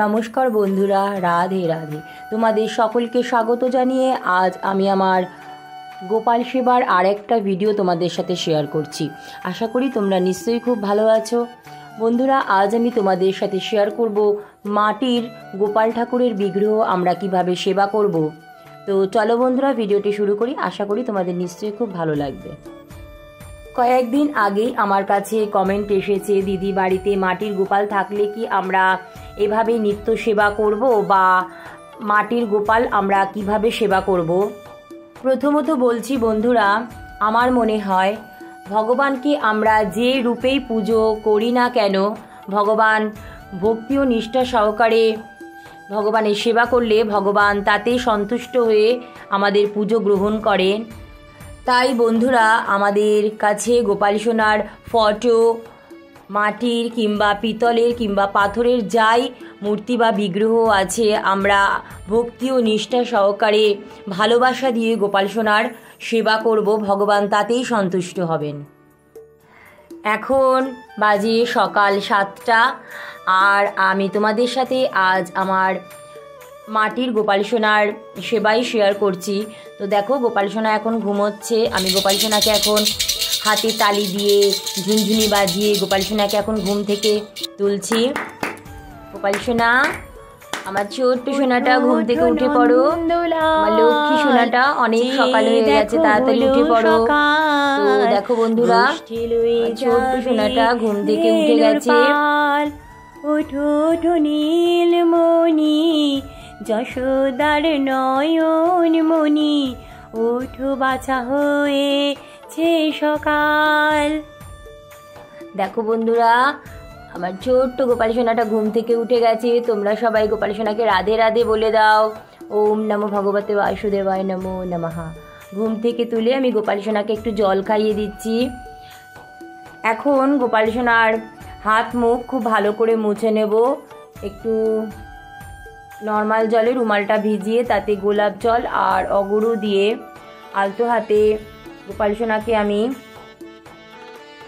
নমস্কার বন্ধুরা, রাধে রাধে। তোমাদের সকলকে স্বাগত জানিয়ে আজ আমি আমার গোপাল সেবার আর একটা ভিডিও তোমাদের সাথে শেয়ার করছি। আশা করি তোমরা নিশ্চয়ই খুব ভালো আছো। বন্ধুরা, আজ আমি তোমাদের সাথে শেয়ার করব মাটির গোপাল ঠাকুরের বিগ্রহ আমরা কীভাবে সেবা করব। তো চলো বন্ধুরা ভিডিওটি শুরু করি। আশা করি তোমাদের নিশ্চয়ই খুব ভালো লাগবে। কয়েকদিন আগেই আমার কাছে কমেন্ট এসেছে, দিদি বাড়িতে মাটির গোপাল থাকলে কি আমরা এভাবে নিত্য সেবা করব বা মাটির গোপাল আমরা কীভাবে সেবা করব? প্রথমত বলছি, বন্ধুরা, আমার মনে হয় ভগবানকে আমরা যে রূপেই পুজো করি না কেন, ভগবান ভক্তি ও নিষ্ঠা সহকারে ভগবানের সেবা করলে ভগবান তাতেই সন্তুষ্ট হয়ে আমাদের পুজো গ্রহণ করেন। তাই বন্ধুরা, আমাদের কাছে গোপাল সোনার ফটো মাটির কিংবা পিতলের কিংবা পাথরের যাই মূর্তি বা বিগ্রহ আছে, আমরা ভক্তি ও নিষ্ঠা সহকারে ভালোবাসা দিয়ে গোপাল সোনার সেবা করব, ভগবান তাতেই সন্তুষ্ট হবেন। এখন বাজে সকাল সাতটা, আর আমি তোমাদের সাথে আজ আমার মাটির গোপাল সোনার সেবাই শেয়ার করছি। তো দেখো গোপাল সোনা এখন ঘুমোচ্ছে। আমি গোপাল সোনাকে এখন হাতে তালি দিয়ে ঝুনঝুনি বাজিয়ে গোপাল সোনাকে এখন ঘুম থেকে তুলছি। গোপাল সোনা আমার ছোট্ট সোনাটা ঘুম থেকে উঠে পড়ো। আমার লক্ষ্মী সোনাটা অনেক সকাল হয়ে গেছে তাড়াতাড়ি উঠে পড়ো। তো দেখো বন্ধুরা ছোট্ট সোনাটা ঘুম থেকে উঠে গেছে। ওঠো ওঠো নীলমণি। যশোদার নয়ন মণি, ওঠো বাছা হয়েছে সকাল। দেখো বন্ধুরা, আমার ছোট্ট গোপাল সোনাটা ঘুম থেকে উঠে গেছে, তোমরা সবাই গোপাল সোনাকে রাধে রাধে বলে দাও। ওম নমো ভগবতে বাসুদেবায় নমো নমহা ঘুম থেকে তুলে আমি গোপাল সোনাকে একটু জল খাইয়ে দিচ্ছি। এখন গোপাল সোনার হাত মুখ খুব ভালো করে মুছে নেব। একটু নর্মাল জলে রুমালটা ভিজিয়ে তাতে গোলাপ জল আর অগরু দিয়ে আলতো হাতে গোপাল সোনাকে আমি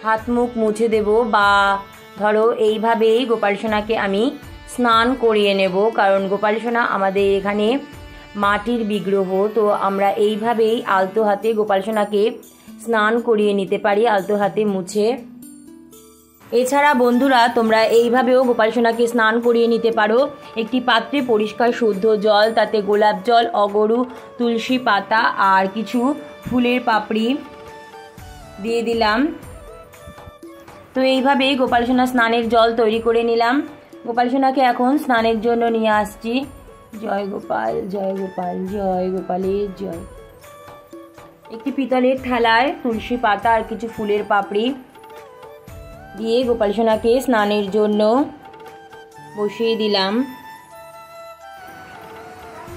হাত মুখ মুছে দেব বা ধরো এইভাবেই গোপাল সোনাকে আমি স্নান করিয়ে নেব। কারণ গোপাল সোনা আমাদের এখানে মাটির বিগ্রহ, তো আমরা এইভাবেই আলতো হাতে গোপাল সোনাকে স্নান করিয়ে নিতে পারি, আলতো হাতে মুছে এছাড়া বন্ধুরা, তোমরা এইভাবেও গোপাল সোনাকে স্নান করিয়ে নিতে পারো। একটি পাত্রে পরিষ্কার শুদ্ধ জল, তাতে গোলাপ জল, অগরু, তুলসী পাতা আর কিছু ফুলের পাপড়ি দিয়ে দিলাম। তো এইভাবেই গোপাল সোনা স্নানের জল তৈরি করে নিলাম। গোপাল সোনাকে এখন স্নানের জন্য নিয়ে আসছি। জয় গোপাল জয় গোপাল, জয় গোপালের জয়। একটি পিতলের থালায় তুলসী পাতা আর কিছু ফুলের পাপড়ি। দিয়ে গোপাল সোনাকে স্নানের জন্য বসিয়ে দিলাম।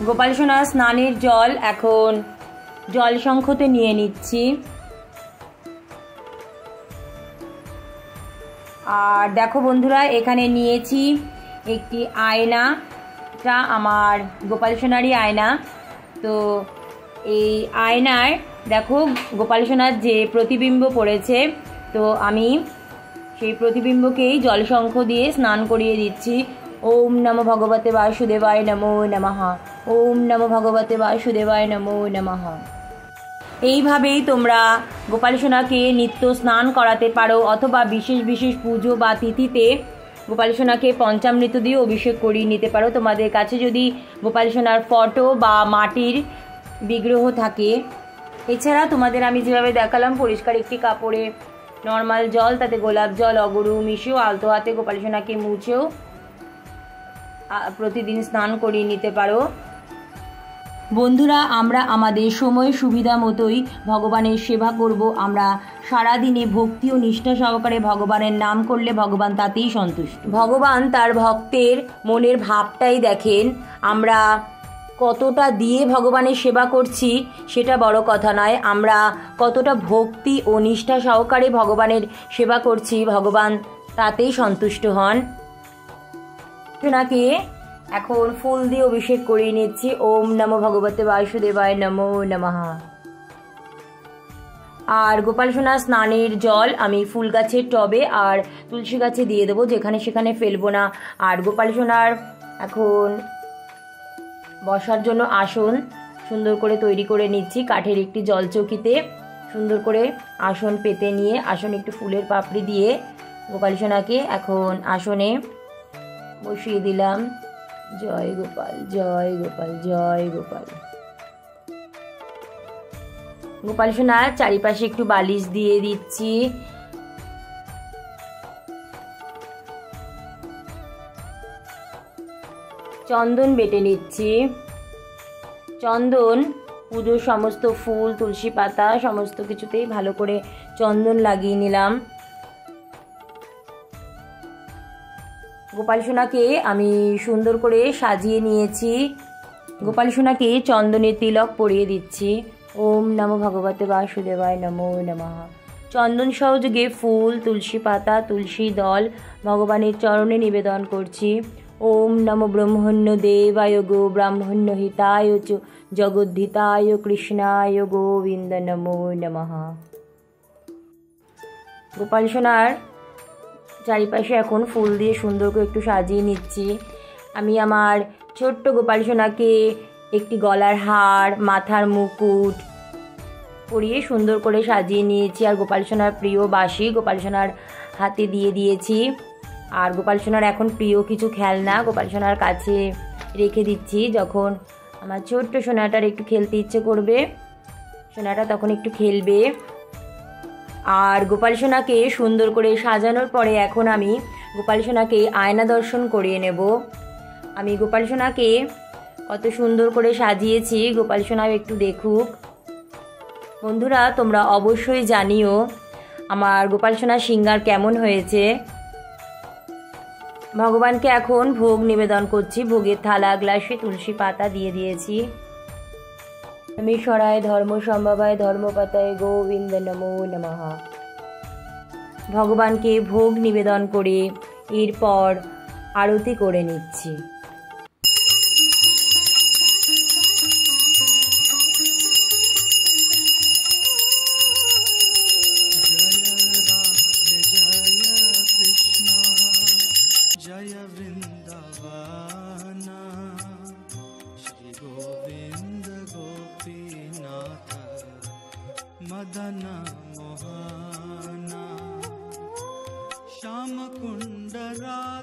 গোপাল সোনা স্নানের জল এখন জল সংখ্যতে নিয়ে নিচ্ছি। আর দেখো বন্ধুরা, এখানে নিয়েছি একটি আয়নাটা আমার গোপাল সোনারই আয়না। তো এই আয়নায় দেখো গোপাল সোনার যে প্রতিবিম্ব পড়েছে, তো আমি সেই প্রতিবিম্বকেই জলশঙ্খ দিয়ে স্নান করিয়ে দিচ্ছি। ওম নমো ভগবতে বাসুদেবায় নমো নমঃ। ওম নমো ভগবতে বাসুদেবায় নমো নমঃ। এইভাবেই তোমরা গোপাল সোনাকে নিত্য স্নান করাতে পারো অথবা বিশেষ বিশেষ পুজো বা তিথিতে গোপাল সোনাকে পঞ্চামৃত দিয়ে অভিষেক করিয়ে নিতে পারো। তোমাদের কাছে যদি গোপাল সোনার ফটো বা মাটির বিগ্রহ থাকে। এছাড়া তোমাদের আমি যেভাবে দেখালাম, পরিষ্কার একটি কাপড়ে নর্মাল জল, তাতে গোলাপ জল, অগরু মিশিয়েও, আলতো হাতে গোপাল সোনাকে মুছেও প্রতিদিন স্নান করিয়ে নিতে পারো। বন্ধুরা, আমরা আমাদের সময় সুবিধা মতোই ভগবানের সেবা করব। আমরা সারাদিনে ভক্তি ও নিষ্ঠা সহকারে ভগবানের নাম করলে ভগবান তাতেই সন্তুষ্ট। ভগবান তার ভক্তের মনের ভাবটাই দেখেন। আমরা কতটা দিয়ে ভগবানের সেবা করছি সেটা বড় কথা নয়। আমরা কতটা ভক্তি ও নিষ্ঠা সহকারে ভগবানের সেবা করছি, ভগবান তাতেই সন্তুষ্ট হন। সোনাকে এখন ফুল দিয়ে অভিষেক করিয়ে নিচ্ছি। ওম নমো ভগবতে বাসুদেবায় নমো নমঃ। আর গোপাল সোনা স্নানের জল আমি ফুল গাছের টবে আর তুলসী গাছে দিয়ে দেবো। যেখানে সেখানে ফেলব না। আর গোপাল সোনার এখন বসার জন্য আসন সুন্দর করে তৈরি করে নিচ্ছি। কাঠের একটি জলচৌকিতে সুন্দর করে আসন পেতে নিয়ে, আসন একটু ফুলের পাপড়ি দিয়ে গোপাল সোনাকে এখন আসনে বসিয়ে দিলাম। জয় গোপাল জয় গোপাল জয় গোপাল। গোপাল সোনা চারিপাশে একটু বালিশ দিয়ে দিচ্ছি। চন্দন বেটে নিচ্ছি। চন্দন, পুজোর সমস্ত ফুল, তুলসী পাতা, সমস্ত কিছুতেই ভালো করে চন্দন লাগিয়ে নিলাম। গোপাল সোনাকে আমি সুন্দর করে সাজিয়ে নিয়েছি। গোপাল সোনাকে চন্দনের তিলক পরিয়ে দিচ্ছি। ওম নমো ভগবতে বাসুদেবায় নমো নমঃ। চন্দন সহযোগে ফুল, তুলসী পাতা, তুলসী দল ভগবানের চরণে নিবেদন করছি। ওম নম ব্রহ্মণ্য দেবায় গো ব্রাহ্মণ্য হিতায় চ জগদ্ধিতায় কৃষ্ণায় গোবিন্দ নমো নমঃ। গোপাল সোনার চারিপাশে এখন ফুল দিয়ে সুন্দর করে একটু সাজিয়ে নিচ্ছি। আমি আমার ছোট্ট গোপাল সোনাকে একটি গলার হার, মাথার মুকুট পরিয়ে সুন্দর করে সাজিয়ে নিয়েছি। আর গোপাল সোনার প্রিয় বাসি গোপাল সোনার হাতে দিয়ে দিয়েছি। আর গোপাল সোনার এখন প্রিয় কিছু খেলনা গোপাল সোনার কাছে রেখে দিচ্ছি। যখন আমার ছোট্ট সোনাটার একটু খেলতে ইচ্ছে করবে, সোনাটা তখন একটু খেলবে। আর গোপাল সোনাকে সুন্দর করে সাজানোর পরে এখন আমি গোপাল সোনাকে আয়না দর্শন করিয়ে নেব। আমি গোপাল সোনাকে কত সুন্দর করে সাজিয়েছি, গোপাল সোনাও একটু দেখুক। বন্ধুরা, তোমরা অবশ্যই জানিও আমার গোপাল সোনার সিঙ্গার কেমন হয়েছে। ভগবানকে এখন ভোগ নিবেদন করছি। ভোগের থালা, গ্লাসে তুলসী পাতা দিয়ে দিয়েছি। মিশরায় ধর্ম সম্ভবায় ধর্মপাতায় গোবিন্দ নমো নমঃ। ভগবানকে ভোগ নিবেদন করে এরপর আরতি করে নিচ্ছি।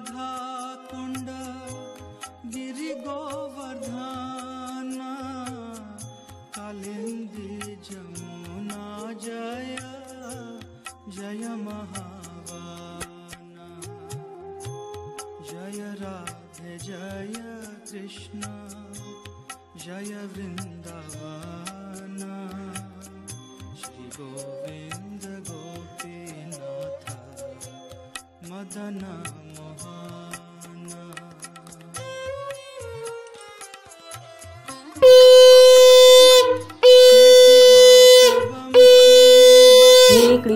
राधा कुण्ड गिरिगोवर्धना कालिन्दी जमुना जय जय महावाना। जय राधे, जय कृष्ण, जय वृन्दावना श्री गोविन्द गोपीनाथ, मदन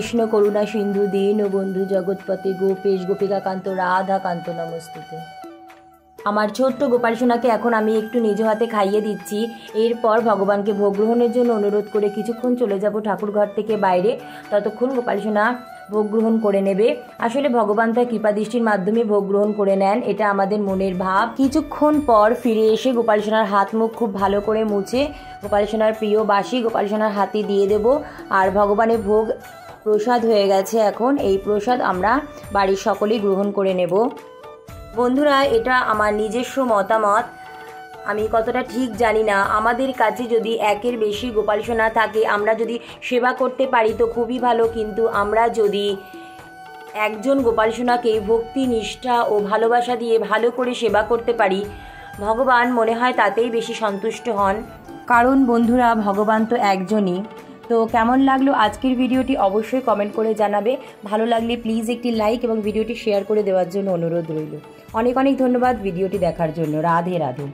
কৃষ্ণ করুণা সিন্ধু, দীন বন্ধু জগৎপতি গোপেশ, গোপিকাকান্ত, রাধাকান্ত নমস্তুতে। আমার ছোট্ট গোপাল সোনাকে এখন আমি একটু নিজ হাতে খাইয়ে দিচ্ছি। এরপর ভগবানকে ভোগ গ্রহণের জন্য অনুরোধ করে কিছুক্ষণ চলে যাব ঠাকুর ঘর থেকে বাইরে। ততক্ষণ গোপাল সোনা ভোগ গ্রহণ করে নেবে। আসলে ভগবান তার কৃপা দৃষ্টির মাধ্যমে ভোগ গ্রহণ করে নেন, এটা আমাদের মনের ভাব। কিছুক্ষণ পর ফিরে এসে গোপাল সোনার হাত মুখ খুব ভালো করে মুছে গোপাল সোনার প্রিয় বাসি গোপাল সোনার হাতে দিয়ে দেব। আর ভগবানের ভোগ প্রসাদ হয়ে গেছে এখন। এই প্রসাদ আমরা বাড়ির সকলেই গ্রহণ করে নেব। বন্ধুরা, এটা আমার নিজস্ব মতামত। আমি কতটা ঠিক জানি না। আমাদের কাছে যদি একের বেশি গোপাল সোনা থাকে, আমরা যদি সেবা করতে পারি তো খুবই ভালো। কিন্তু আমরা যদি একজন গোপাল সোনাকে ভক্তি, নিষ্ঠা ও ভালোবাসা দিয়ে ভালো করে সেবা করতে পারি, ভগবান মনে হয় তাতেই বেশি সন্তুষ্ট হন। কারণ বন্ধুরা, ভগবান তো একজনই। তো কেমন লাগল আজকের ভিডিওটি অবশ্যই কমেন্ট করে জানাবে। ভালো লাগলে প্লিজ একটি লাইক এবং ভিডিওটি শেয়ার করে দেওয়ার জন্য অনুরোধ রইল। অনেক অনেক ধন্যবাদ ভিডিওটি দেখার জন্য। রাধে রাধে।